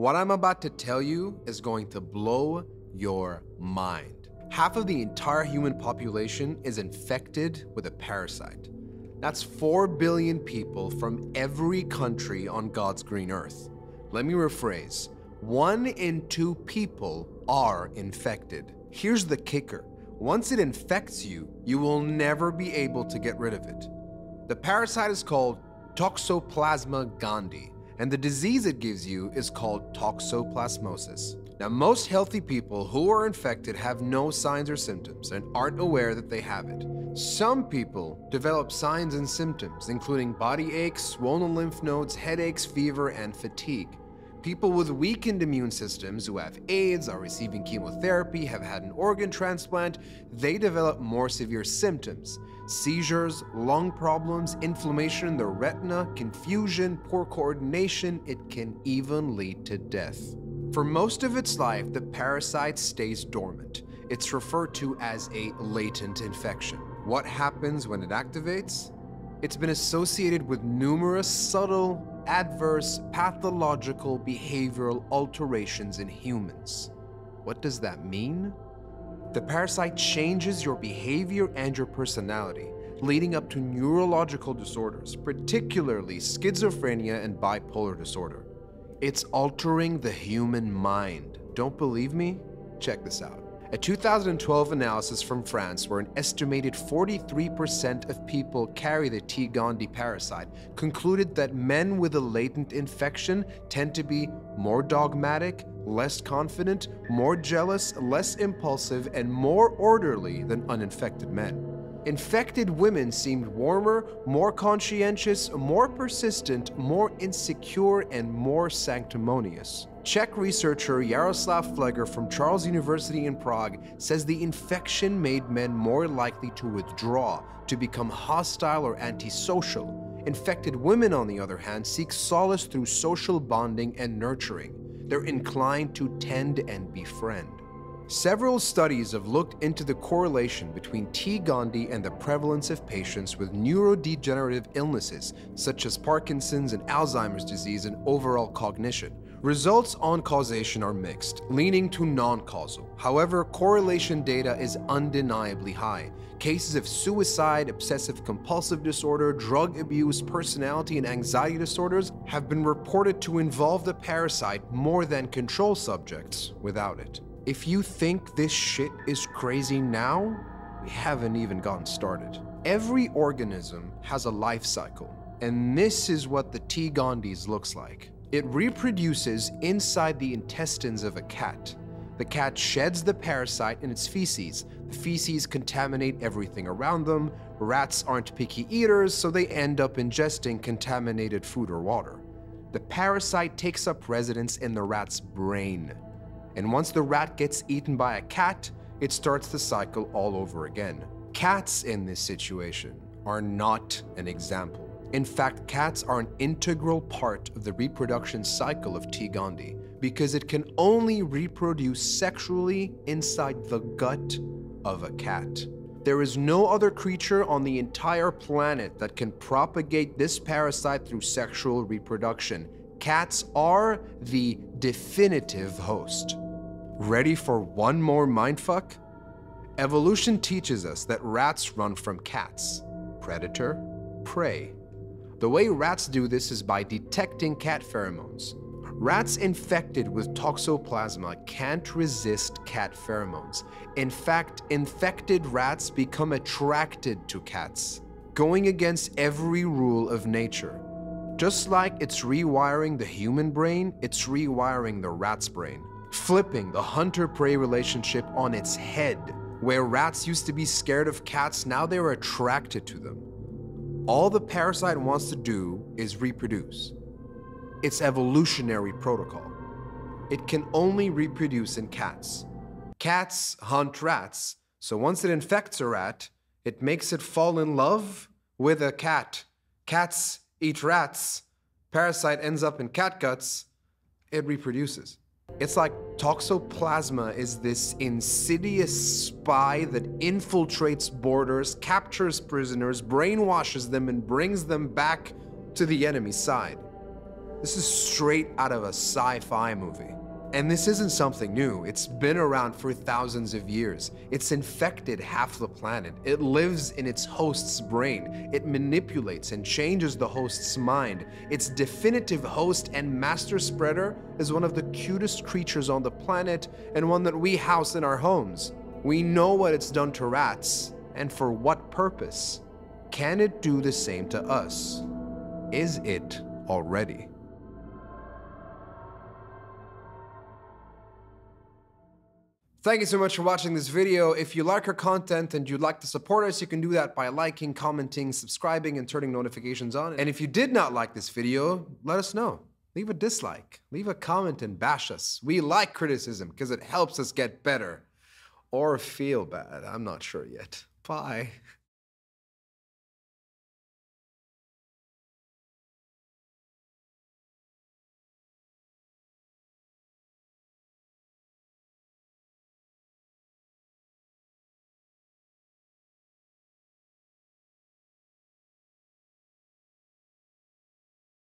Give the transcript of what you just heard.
What I'm about to tell you is going to blow your mind. Half of the entire human population is infected with a parasite. That's 4 billion people from every country on God's green earth. Let me rephrase one in two people are infected. Here's the kicker once it infects you, you will never be able to get rid of it. The parasite is called Toxoplasma gondii, and the disease it gives you is called toxoplasmosis. Now, most healthy people who are infected have no signs or symptoms and aren't aware that they have it. Some people develop signs and symptoms, including body aches, swollen lymph nodes, headaches, fever, and fatigue. People with weakened immune systems who have AIDS, are receiving chemotherapy, have had an organ transplant, they develop more severe symptoms. Seizures, lung problems, inflammation in the retina, confusion, poor coordination, it can even lead to death. For most of its life, the parasite stays dormant. It's referred to as a latent infection. What happens when it activates? It's been associated with numerous subtle, adverse, pathological behavioral alterations in humans. What does that mean? The parasite changes your behavior and your personality, leading up to neurological disorders, particularly schizophrenia and bipolar disorder. It's altering the human mind. Don't believe me? Check this out. A 2012 analysis from France, where an estimated 43% of people carry the T. gondii parasite, concluded that men with a latent infection tend to be more dogmatic, less confident, more jealous, less impulsive, and more orderly than uninfected men. Infected women seemed warmer, more conscientious, more persistent, more insecure, and more sanctimonious. Czech researcher Jaroslav Flegr from Charles University in Prague says the infection made men more likely to withdraw, to become hostile or antisocial. Infected women, on the other hand, seek solace through social bonding and nurturing. They're inclined to tend and befriend. Several studies have looked into the correlation between T. gondii and the prevalence of patients with neurodegenerative illnesses such as Parkinson's and Alzheimer's disease and overall cognition. Results on causation are mixed, leaning to non causal. However, correlation data is undeniably high. Cases of suicide, obsessive compulsive disorder, drug abuse, personality, and anxiety disorders have been reported to involve the parasite more than control subjects without it. If you think this shit is crazy now, we haven't even gotten started. Every organism has a life cycle, and this is what the T. gondii looks like. It reproduces inside the intestines of a cat. The cat sheds the parasite in its feces. The feces contaminate everything around them. Rats aren't picky eaters, so they end up ingesting contaminated food or water. The parasite takes up residence in the rat's brain. And once the rat gets eaten by a cat, it starts the cycle all over again. Cats in this situation are not an example. In fact, cats are an integral part of the reproduction cycle of T. gondii because it can only reproduce sexually inside the gut of a cat. There is no other creature on the entire planet that can propagate this parasite through sexual reproduction. Cats are the definitive host. Ready for one more mindfuck? Evolution teaches us that rats run from cats predator, prey. The way rats do this is by detecting cat pheromones. Rats infected with toxoplasma can't resist cat pheromones. In fact, infected rats become attracted to cats, going against every rule of nature. Just like it's rewiring the human brain, it's rewiring the rat's brain flipping the hunter prey relationship on its head. Where rats used to be scared of cats, now they're attracted to them. All the parasite wants to do is reproduce. It's evolutionary protocol. It can only reproduce in cats. Cats hunt rats, so once it infects a rat, it makes it fall in love with a cat. Cats eat rats. Parasite ends up in cat guts. It reproduces. It's like toxoplasma is this insidious spy that infiltrates borders, captures prisoners, brainwashes them, and brings them back to the enemy side. This is straight out of a sci fi movie. And this isn't something new. It's been around for thousands of years. It's infected half the planet. It lives in its host's brain. It manipulates and changes the host's mind. Its definitive host and master spreader is one of the cutest creatures on the planet and one that we house in our homes. We know what it's done to rats and for what purpose. Can it do the same to us? Is it already? Thank you so much for watching this video. If you like our content and you'd like to support us, you can do that by liking, commenting, subscribing, and turning notifications on. And if you did not like this video, let us know. Leave a dislike, leave a comment and bash us. We like criticism because it helps us get better. Or feel bad, I'm not sure yet. Bye.